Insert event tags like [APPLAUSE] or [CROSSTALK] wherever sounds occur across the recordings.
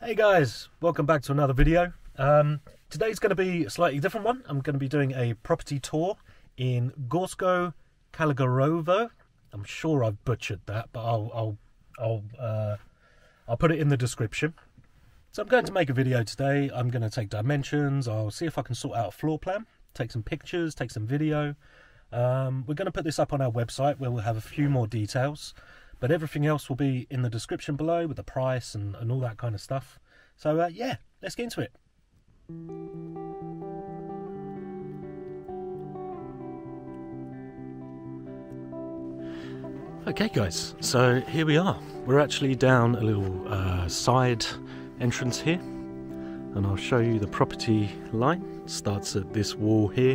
Hey guys, welcome back to another video. Um, today's going to be a slightly different one. I'm going to be doing a property tour in Gorsko Kaligarovo. I'm sure I've butchered that, but I'll I'll I'll uh, I'll put it in the description. So I'm going to make a video today. I'm going to take dimensions. I'll see if I can sort out a floor plan, take some pictures, take some video. Um, we're going to put this up on our website where we'll have a few more details. But everything else will be in the description below with the price and, and all that kind of stuff. So, uh, yeah, let's get into it. Okay, guys, so here we are. We're actually down a little uh, side entrance here, and I'll show you the property line. It starts at this wall here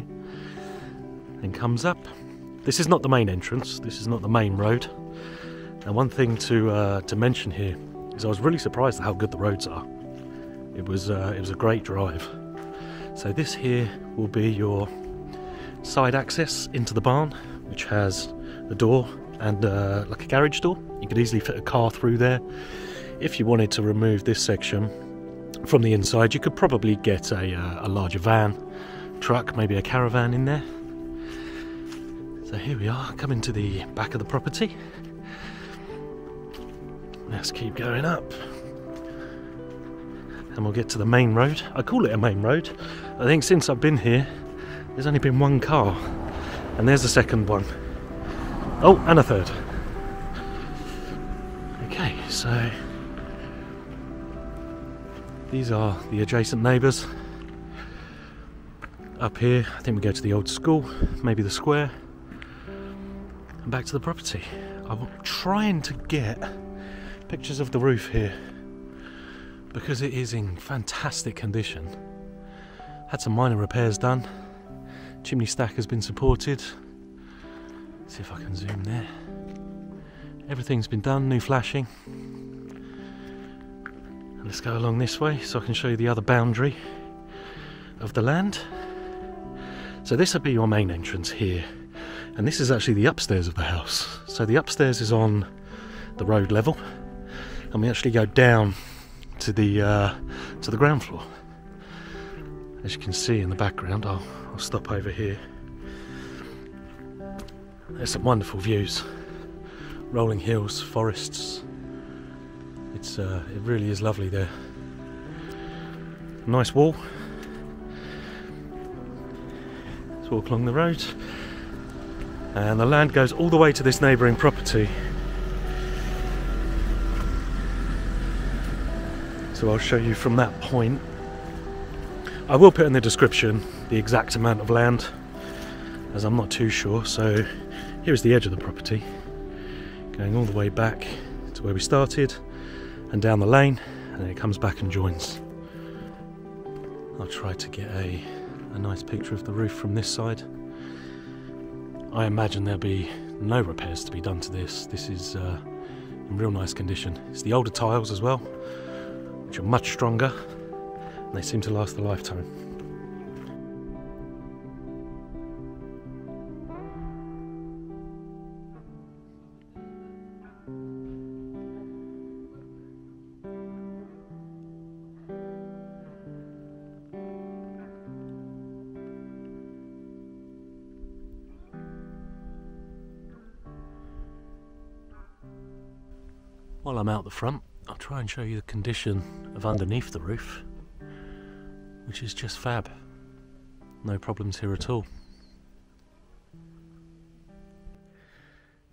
and comes up. This is not the main entrance, this is not the main road. And one thing to uh, to mention here is I was really surprised at how good the roads are. It was uh, it was a great drive. So this here will be your side access into the barn, which has a door and uh, like a garage door. You could easily fit a car through there. If you wanted to remove this section from the inside, you could probably get a, uh, a larger van, truck, maybe a caravan in there. So here we are, coming to the back of the property. Let's keep going up. And we'll get to the main road. I call it a main road. I think since I've been here, there's only been one car. And there's the second one. Oh, and a third. Okay, so these are the adjacent neighbours. Up here, I think we go to the old school, maybe the square, and back to the property. I'm trying to get pictures of the roof here because it is in fantastic condition. Had some minor repairs done. Chimney stack has been supported. See if I can zoom there. Everything's been done, new flashing. Let's go along this way so I can show you the other boundary of the land. So this would be your main entrance here. And this is actually the upstairs of the house. So the upstairs is on the road level and we actually go down to the uh, to the ground floor. As you can see in the background, I'll, I'll stop over here. There's some wonderful views, rolling hills, forests. It's uh, it really is lovely there. Nice wall. Let's walk along the road, and the land goes all the way to this neighbouring property. So I'll show you from that point. I will put in the description the exact amount of land as I'm not too sure so here's the edge of the property going all the way back to where we started and down the lane and it comes back and joins. I'll try to get a, a nice picture of the roof from this side. I imagine there'll be no repairs to be done to this. This is uh, in real nice condition. It's the older tiles as well which are much stronger and they seem to last a lifetime. While I'm out the front, try and show you the condition of underneath the roof, which is just fab. No problems here at all.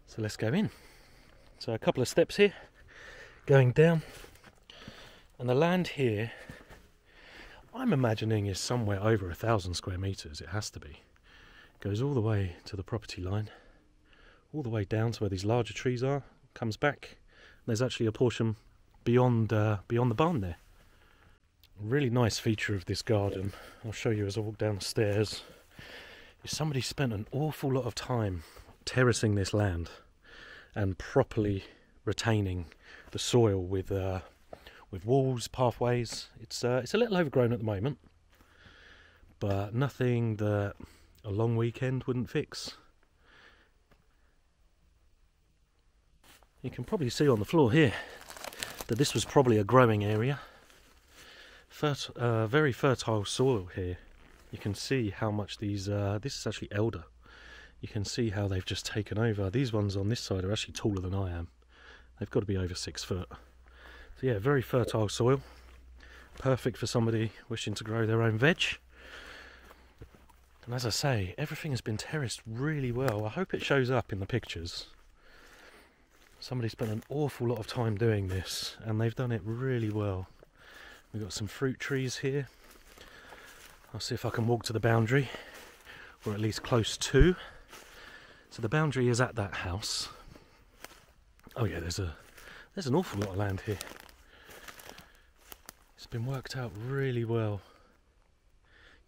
So let's go in. So a couple of steps here, going down, and the land here, I'm imagining is somewhere over a thousand square meters. It has to be. Goes all the way to the property line, all the way down to where these larger trees are, comes back. There's actually a portion beyond uh, beyond the barn there. Really nice feature of this garden, I'll show you as I walk down the stairs, is somebody spent an awful lot of time terracing this land and properly retaining the soil with uh, with walls, pathways. It's uh, it's a little overgrown at the moment, but nothing that a long weekend wouldn't fix. You can probably see on the floor here that this was probably a growing area. Fert- uh, very fertile soil here. You can see how much these. Uh, this is actually elder. You can see how they've just taken over. These ones on this side are actually taller than I am. They've got to be over six foot. So yeah, very fertile soil. Perfect for somebody wishing to grow their own veg. And as I say, everything has been terraced really well. I hope it shows up in the pictures. Somebody spent an awful lot of time doing this and they've done it really well. We've got some fruit trees here. I'll see if I can walk to the boundary, or at least close to. So the boundary is at that house. Oh yeah, there's a there's an awful lot of land here. It's been worked out really well.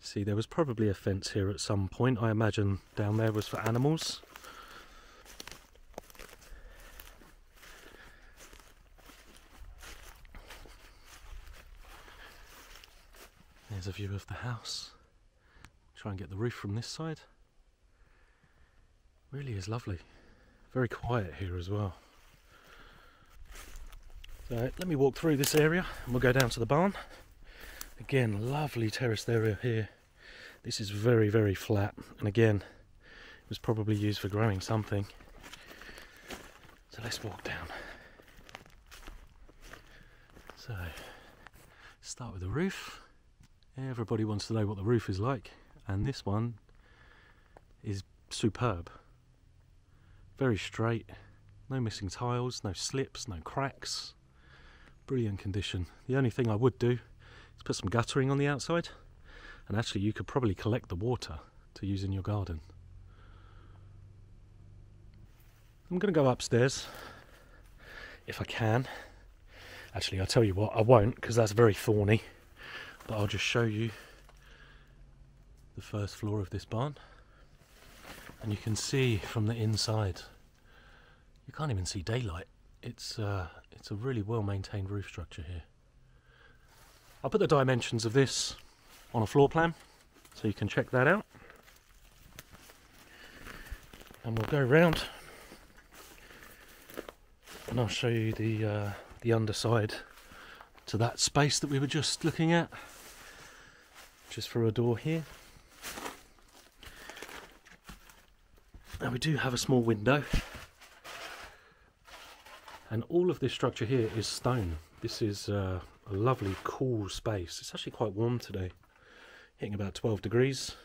See, there was probably a fence here at some point. I imagine down there was for animals. There's a view of the house. Try and get the roof from this side. Really is lovely. Very quiet here as well. So let me walk through this area and we'll go down to the barn. Again, lovely terraced area here. This is very, very flat, and again, it was probably used for growing something. So let's walk down. So, start with the roof. Everybody wants to know what the roof is like, and this one is superb. Very straight, no missing tiles, no slips, no cracks. Brilliant condition. The only thing I would do is put some guttering on the outside, and actually, you could probably collect the water to use in your garden. I'm going to go upstairs if I can. Actually, I'll tell you what, I won't because that's very thorny but I'll just show you the first floor of this barn. And you can see from the inside you can't even see daylight. It's uh, it's a really well maintained roof structure here. I'll put the dimensions of this on a floor plan so you can check that out. And we'll go around and I'll show you the uh, the underside to that space that we were just looking at just for a door here. Now we do have a small window and all of this structure here is stone. This is uh, a lovely cool space. It's actually quite warm today, hitting about 12 degrees.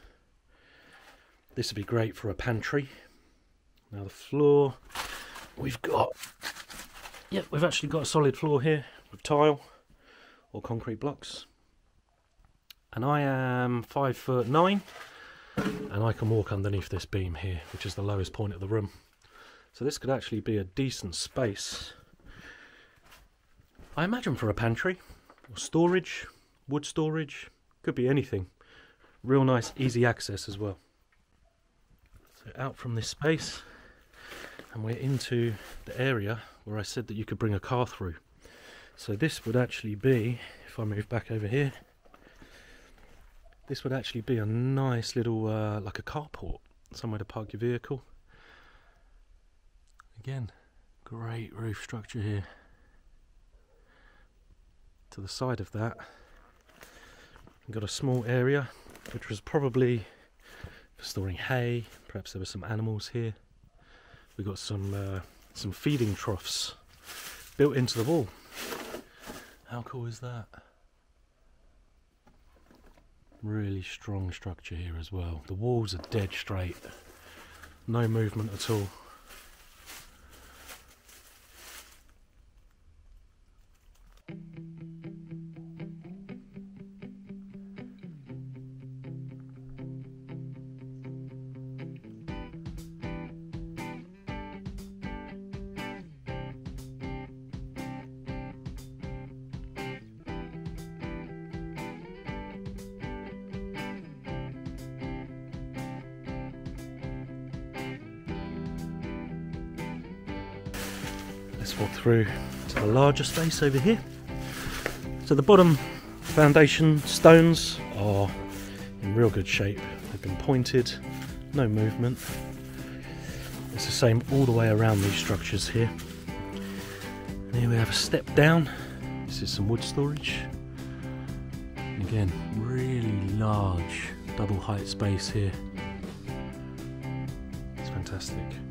This would be great for a pantry. Now the floor, we've got, yeah, we've actually got a solid floor here with tile or concrete blocks. And I am five foot nine and I can walk underneath this beam here which is the lowest point of the room. So this could actually be a decent space. I imagine for a pantry or storage wood storage could be anything. Real nice easy access as well. So out from this space and we're into the area where I said that you could bring a car through. So this would actually be if I move back over here this would actually be a nice little, uh, like a carport, somewhere to park your vehicle. Again, great roof structure here. To the side of that, we've got a small area, which was probably for storing hay. Perhaps there were some animals here. We got some uh, some feeding troughs built into the wall. How cool is that? Really strong structure here as well. The walls are dead straight. No movement at all. Larger space over here. So the bottom foundation stones are in real good shape. They've been pointed, no movement. It's the same all the way around these structures here. And here we have a step down. This is some wood storage. Again, really large double height space here. It's fantastic.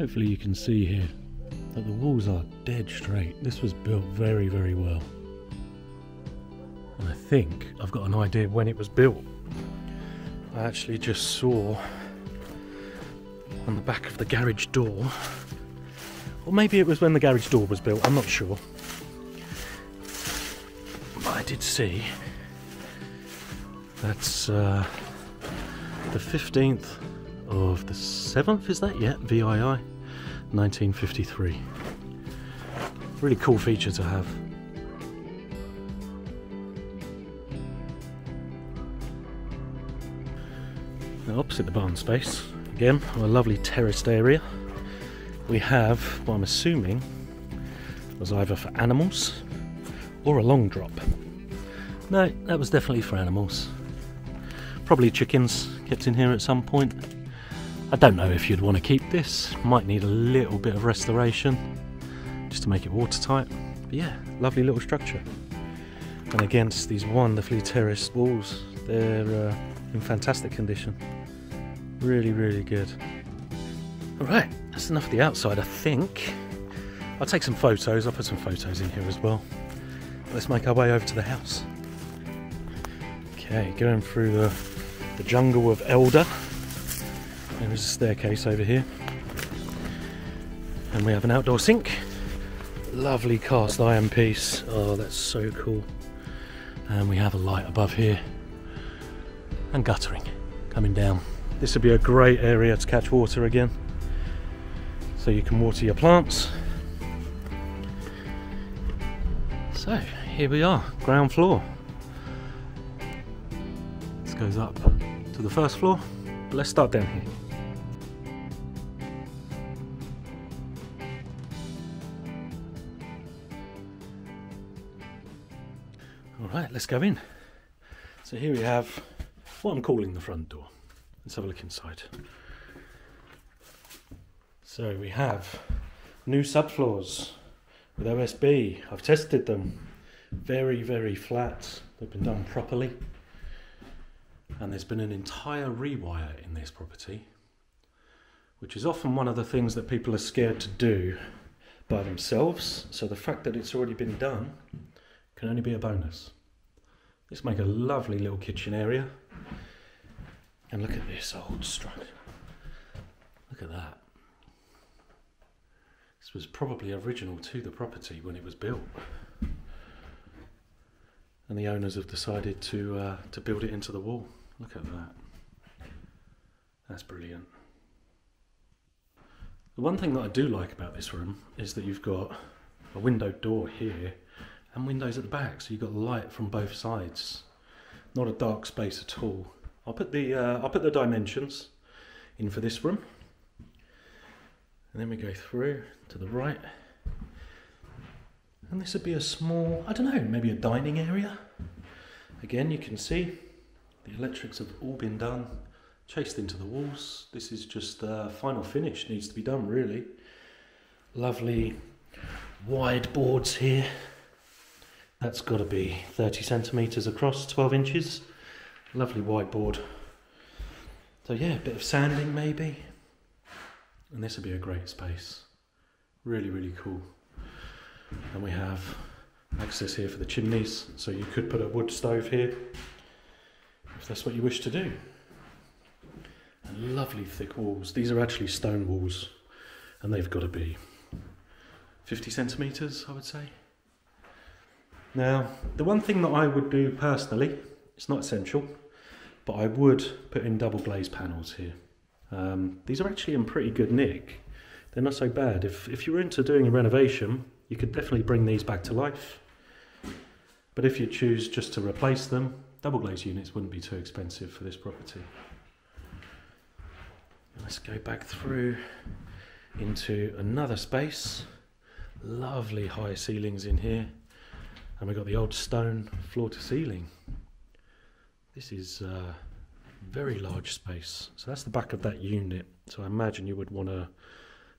Hopefully you can see here that the walls are dead straight. This was built very, very well. And I think I've got an idea when it was built. I actually just saw on the back of the garage door, or maybe it was when the garage door was built, I'm not sure. But I did see that's uh, the 15th of the 7th, is that yet? VII 1953. Really cool feature to have. Now opposite the barn space, again, a lovely terraced area, we have what I'm assuming was either for animals or a long drop. No, that was definitely for animals. Probably chickens kept in here at some point. I don't know if you'd want to keep this, might need a little bit of restoration just to make it watertight. But yeah, lovely little structure. And against these wonderfully terraced walls, they're uh, in fantastic condition. Really, really good. Alright, that's enough of the outside, I think. I'll take some photos, I'll put some photos in here as well. Let's make our way over to the house. Okay, going through the, the jungle of elder. There is a staircase over here. And we have an outdoor sink. Lovely cast iron piece. Oh, that's so cool. And we have a light above here. And guttering coming down. This would be a great area to catch water again. So you can water your plants. So here we are, ground floor. This goes up to the first floor, but let's start down here. Alright, let's go in. So here we have what I'm calling the front door. Let's have a look inside. So we have new subfloors with OSB. I've tested them. Very, very flat. They've been done properly. And there's been an entire rewire in this property, which is often one of the things that people are scared to do by themselves. So the fact that it's already been done can only be a bonus. Let's make a lovely little kitchen area. And look at this old structure. Look at that. This was probably original to the property when it was built. And the owners have decided to uh, to build it into the wall. Look at that. That's brilliant. The one thing that I do like about this room is that you've got a window door here and windows at the back, so you've got light from both sides. Not a dark space at all. I'll put the uh, I'll put the dimensions in for this room, and then we go through to the right, and this would be a small I don't know maybe a dining area. Again, you can see the electrics have all been done, chased into the walls. This is just uh, final finish needs to be done really. Lovely wide boards here that's got to be 30 centimetres across, 12 inches. Lovely whiteboard. So yeah, a bit of sanding maybe. And this would be a great space. Really, really cool. And we have access here for the chimneys, so you could put a wood stove here if that's what you wish to do. And lovely thick walls. These are actually stone walls, and they've got to be 50 centimetres, I would say. Now, the one thing that I would do personally, it's not essential, but I would put in double glazed panels here. Um, these are actually in pretty good nick. They're not so bad. If, if you're into doing a renovation, you could definitely bring these back to life. But if you choose just to replace them, double glazed units wouldn't be too expensive for this property. Let's go back through into another space. Lovely high ceilings in here And we've got the old stone floor to ceiling. This is a very large space. So that's the back of that unit. So I imagine you would want to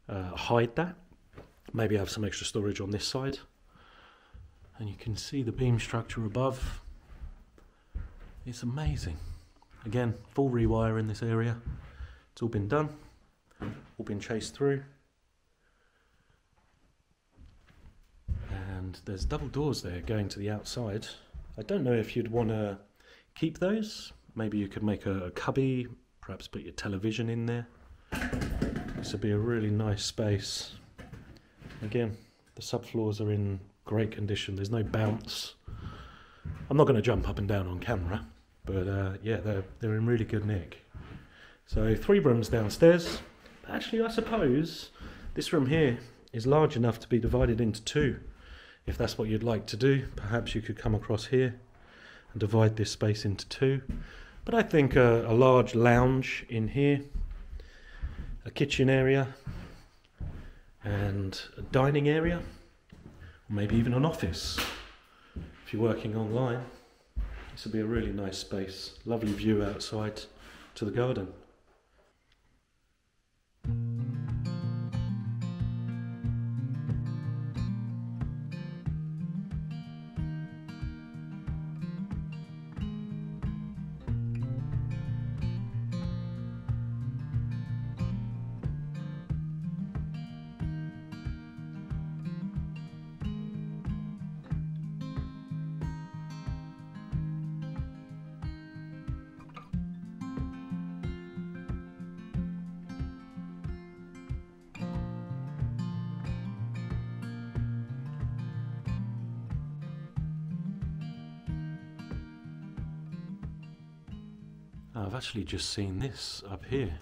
uh, hide that. Maybe have some extra storage on this side. And you can see the beam structure above. It's amazing. Again, full rewire in this area. It's all been done, all been chased through. And there's double doors there going to the outside. I don't know if you'd want to keep those. Maybe you could make a, a cubby, perhaps put your television in there. This would be a really nice space. Again, the subfloors are in great condition. There's no bounce. I'm not going to jump up and down on camera, but uh, yeah, they're they're in really good nick. So three rooms downstairs. Actually, I suppose this room here is large enough to be divided into two. If that's what you'd like to do, perhaps you could come across here and divide this space into two. But I think a, a large lounge in here, a kitchen area, and a dining area, or maybe even an office if you're working online. This would be a really nice space. Lovely view outside to the garden. I've actually just seen this up here.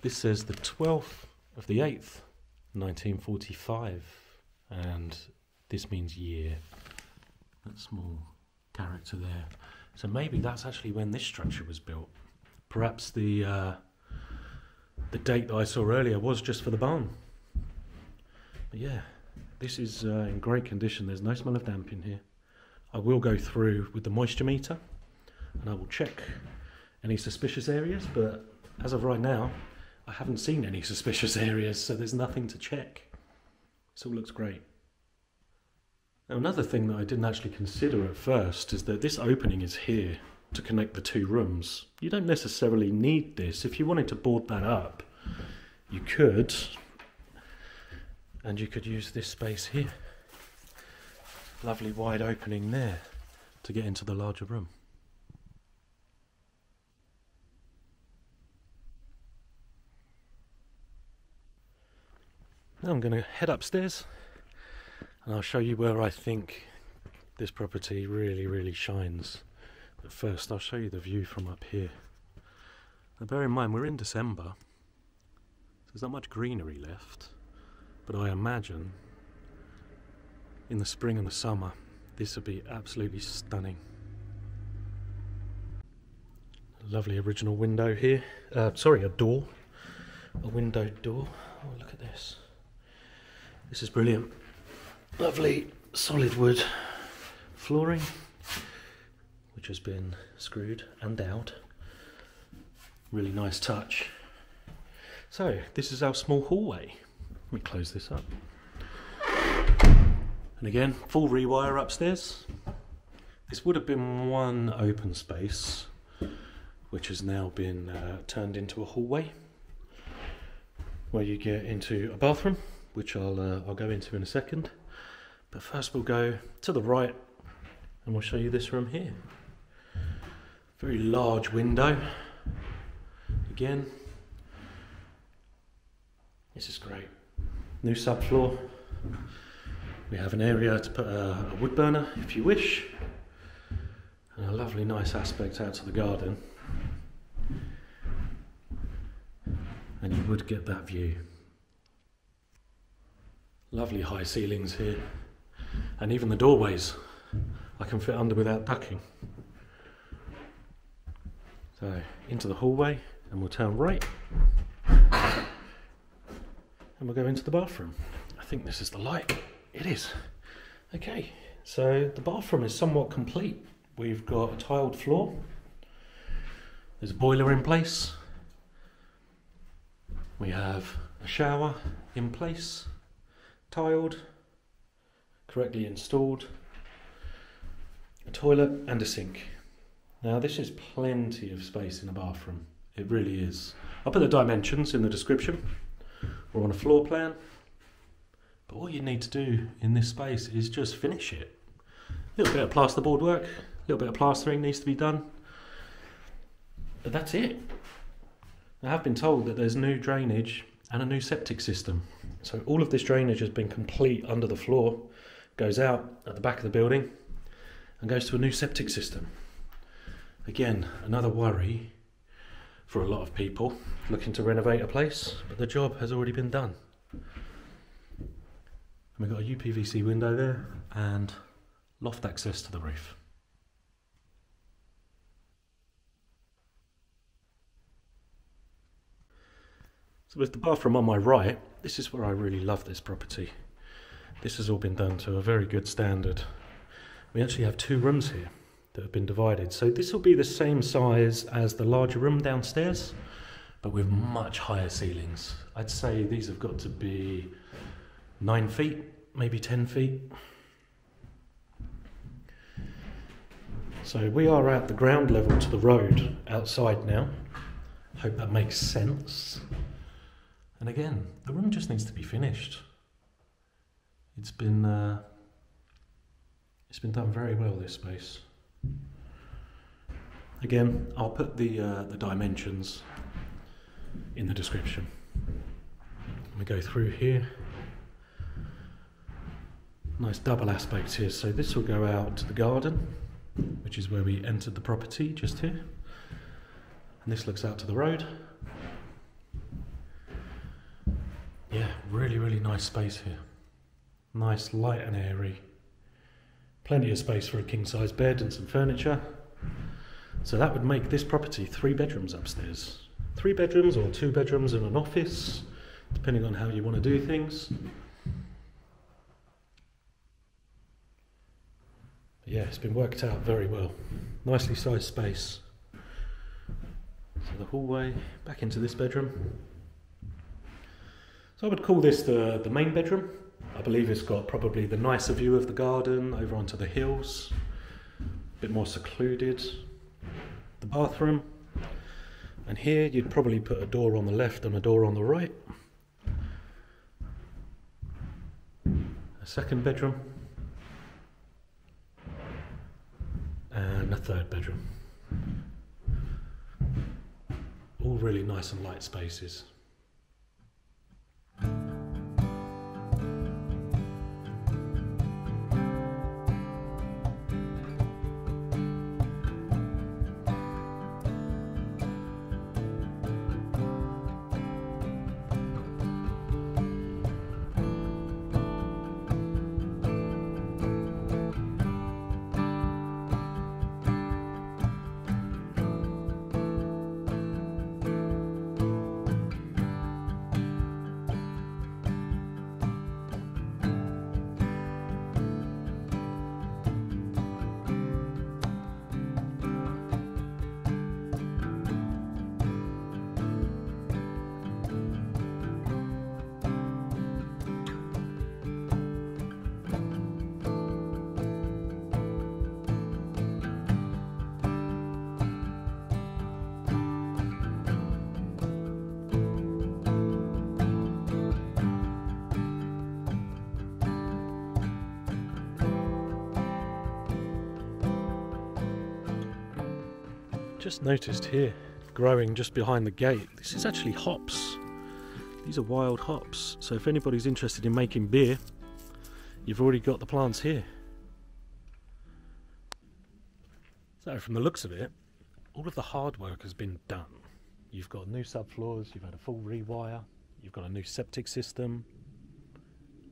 This says the 12th of the 8th, 1945, and this means year. That small character there. So maybe that's actually when this structure was built. Perhaps the uh, the date that I saw earlier was just for the barn. But yeah, this is uh, in great condition. There's no smell of damp in here. I will go through with the moisture meter and I will check any suspicious areas, but as of right now, I haven't seen any suspicious [LAUGHS] areas, so there's nothing to check. This all looks great. Now, another thing that I didn't actually consider at first is that this opening is here to connect the two rooms. You don't necessarily need this. If you wanted to board that up, you could, and you could use this space here. Lovely wide opening there to get into the larger room. Now I'm going to head upstairs and I'll show you where I think this property really, really shines. But first, I'll show you the view from up here. Now, bear in mind, we're in December, so there's not much greenery left, but I imagine in the spring and the summer, this would be absolutely stunning. Lovely original window here. Uh, sorry, a door. A window door. Oh, look at this. This is brilliant. Lovely solid wood flooring, which has been screwed and out. Really nice touch. So, this is our small hallway. Let me close this up. And again, full rewire upstairs. This would have been one open space, which has now been uh, turned into a hallway, where you get into a bathroom which I'll, uh, I'll go into in a second. But first we'll go to the right and we'll show you this room here. Very large window. Again, this is great. New subfloor. We have an area to put a, a wood burner if you wish. And a lovely nice aspect out to the garden. And you would get that view. Lovely high ceilings here. And even the doorways I can fit under without ducking. So into the hallway and we'll turn right. And we'll go into the bathroom. I think this is the light. It is. Okay, So the bathroom is somewhat complete. We've got a tiled floor. There's a boiler in place. We have a shower in place, tiled, correctly installed, a toilet and a sink. Now this is plenty of space in a bathroom. It really is. I'll put the dimensions in the description. We're on a floor plan. But all you need to do in this space is just finish it. A little bit of plasterboard work, a little bit of plastering needs to be done. But that's it. I have been told that there's new drainage and a new septic system. So all of this drainage has been complete under the floor, goes out at the back of the building and goes to a new septic system. Again, another worry for a lot of people looking to renovate a place, but the job has already been done. And we've got a UPVC window there and loft access to the roof. So with the bathroom on my right, this is where I really love this property. This has all been done to a very good standard. We actually have two rooms here that have been divided. So this will be the same size as the larger room downstairs, but with much higher ceilings. I'd say these have got to be nine feet, maybe 10 feet. So we are at the ground level to the road outside now. Hope that makes sense. And again, the room just needs to be finished. It's been uh, it's been done very well. This space. Again, I'll put the uh, the dimensions in the description. We go through here. Nice double aspect here. So this will go out to the garden, which is where we entered the property just here. And this looks out to the road. Yeah, really, really nice space here. Nice, light and airy. Plenty of space for a king size bed and some furniture. So that would make this property three bedrooms upstairs. Three bedrooms or two bedrooms and an office, depending on how you want to do things. yeah, it's been worked out very well. Nicely sized space. So the hallway back into this bedroom. So I would call this the, the main bedroom. I believe it's got probably the nicer view of the garden over onto the hills, a bit more secluded. The bathroom, and here you'd probably put a door on the left and a door on the right. A second bedroom, and a third bedroom. All really nice and light spaces. Just noticed here, growing just behind the gate, this is actually hops. These are wild hops. So if anybody's interested in making beer, you've already got the plants here. So from the looks of it, all of the hard work has been done. You've got new subfloors, you've had a full rewire, you've got a new septic system.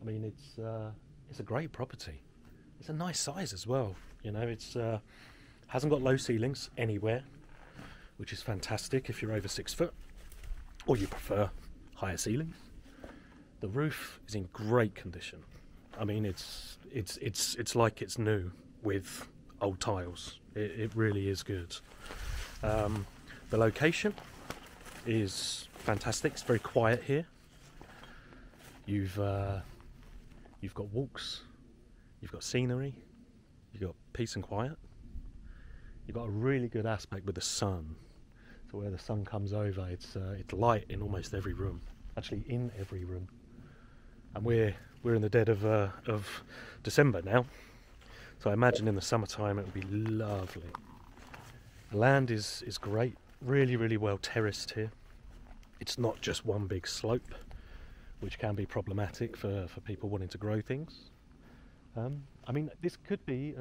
I mean, it's uh, it's a great property. It's a nice size as well. You know, it's uh, hasn't got low ceilings anywhere which is fantastic if you're over six foot or you prefer higher ceilings. The roof is in great condition. I mean, it's it's it's it's like it's new with old tiles. It, it really is good. Um, the location is fantastic. It's very quiet here. You've uh, you've got walks, you've got scenery, you've got peace and quiet. You've got a really good aspect with the sun. So where the sun comes over, it's uh, it's light in almost every room. Actually, in every room. And we're we're in the dead of uh, of December now, so I imagine in the summertime it would be lovely. The land is is great, really really well terraced here. It's not just one big slope, which can be problematic for for people wanting to grow things. Um, I mean, this could be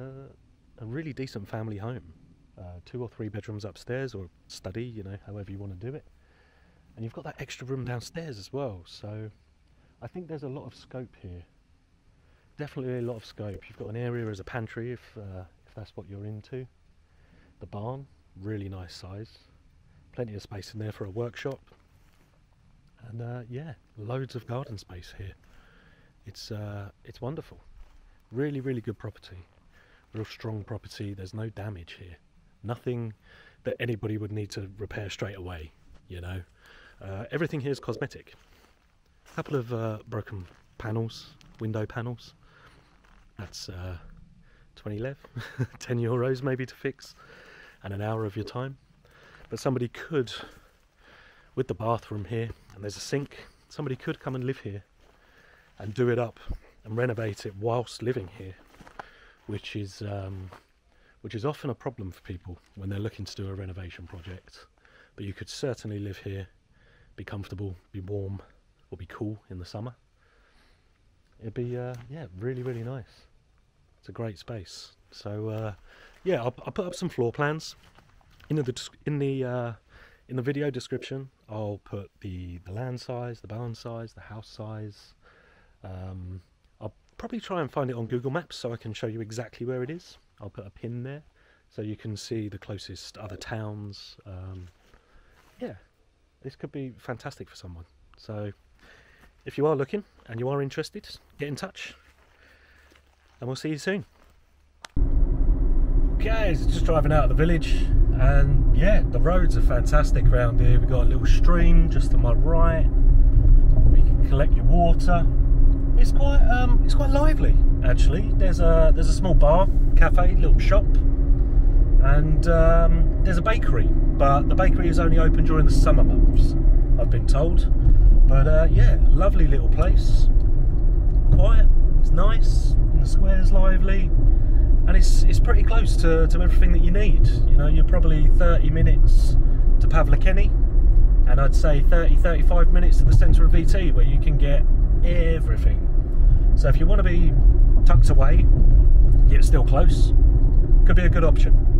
a really decent family home. Uh, two or three bedrooms upstairs or study, you know, however you want to do it. And you've got that extra room downstairs as well, so I think there's a lot of scope here. Definitely a lot of scope. You've got an area as a pantry if, uh, if that's what you're into. The barn, really nice size. Plenty of space in there for a workshop. And uh, yeah, loads of garden space here. It's, uh, it's wonderful. Really, really good property. Real strong property. There's no damage here. Nothing that anybody would need to repair straight away, you know. Uh, everything here is cosmetic. A couple of uh, broken panels, window panels. That's uh, 20 lev, [LAUGHS] 10 euros maybe to fix, and an hour of your time. But somebody could, with the bathroom here, and there's a sink, somebody could come and live here and do it up and renovate it whilst living here, which is um, which is often a problem for people when they're looking to do a renovation project. But you could certainly live here, be comfortable, be warm, or be cool in the summer. It'd be uh, yeah, really really nice. It's a great space. So uh, yeah, I'll, I'll, put up some floor plans in the in the uh, in the video description. I'll put the the land size, the barn size, the house size. Um, I'll probably try and find it on Google Maps so I can show you exactly where it is. I'll put a pin there so you can see the closest other towns. Um, yeah, this could be fantastic for someone. So if you are looking and you are interested, get in touch and we'll see you soon. Okay, so just driving out of the village and yeah, the roads are fantastic around here. We've got a little stream just to my right. You can collect your water it's quite um, it's quite lively actually. There's a there's a small bar, cafe, little shop, and um, there's a bakery. But the bakery is only open during the summer months, I've been told. But uh, yeah, lovely little place. Quiet, it's nice, and the square's lively, and it's it's pretty close to, to everything that you need. You know, you're probably 30 minutes to Pavlikeni, and I'd say 30 35 minutes to the centre of VT where you can get everything. So if you want to be tucked away, yet still close, could be a good option.